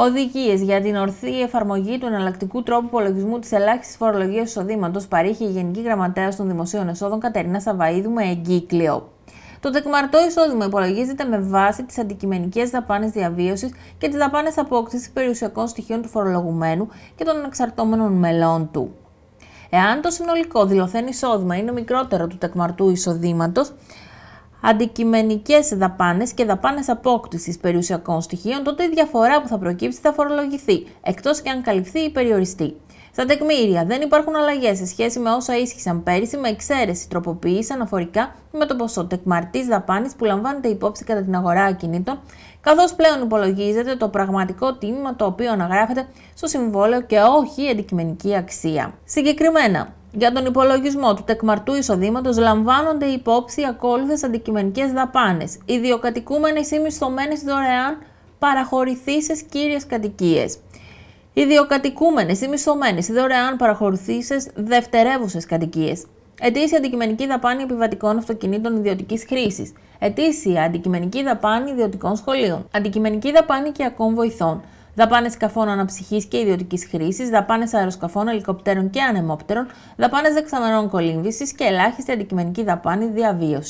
Οδηγίες για την ορθή εφαρμογή του εναλλακτικού τρόπου υπολογισμού της ελάχιστης φορολογίας εισοδήματος παρήχε η Γενική Γραμματέας των Δημοσίων Εσόδων Κατερίνα Σαβαίδου με εγκύκλιο. Το τεκμαρτό εισόδημα υπολογίζεται με βάση τις αντικειμενικές δαπάνες διαβίωσης και τις δαπάνες απόκτησης περιουσιακών στοιχείων του φορολογουμένου και των εξαρτώμενων μελών του. Εάν το συνολικό δηλωθέν εισόδημα είναι μικρότερο του τεκμαρτού εισοδήματος, αντικειμενικές δαπάνες και δαπάνες απόκτησης περιουσιακών στοιχείων, τότε η διαφορά που θα προκύψει θα φορολογηθεί, εκτός και αν καλυφθεί ή περιοριστεί. Στα τεκμήρια δεν υπάρχουν αλλαγές σε σχέση με όσα ίσχυσαν πέρυσι, με εξαίρεση τροποποίηση αναφορικά με το ποσό τεκμαρτής δαπάνης που λαμβάνεται υπόψη κατά την αγορά ακινήτων, καθώς πλέον υπολογίζεται το πραγματικό τίμημα το οποίο αναγράφεται στο συμβόλαιο και όχι η αντικειμενική αξία. Συγκεκριμένα, για τον υπολογισμό του τεκμαρτού εισοδήματος λαμβάνονται υπόψη οι ακόλουθες αντικειμενικές δαπάνες, ιδιοκατοικούμενες ή μισθωμένες δωρεάν παραχωρηθήσεις κύριες κατοικίες. Ιδιοκατοικούμενες ή μισθωμένες ή δωρεάν παραχωρηθήσεις δευτερεύουσες κατοικίες. Ετήσια αντικειμενική δαπάνη επιβατικών αυτοκινήτων ιδιωτικής χρήσης. Ετήσια αντικειμενική δαπάνη ιδιωτικών σχολείων. Αντικειμενική δαπάνη οικιακών βοηθών δαπάνες σκαφών αναψυχής και ιδιωτικής χρήσης, δαπάνες αεροσκαφών, ελικοπτέρων και ανεμόπτερων, δαπάνες δεξαμενών κολύμβησης και ελάχιστη αντικειμενική δαπάνη διαβίωση.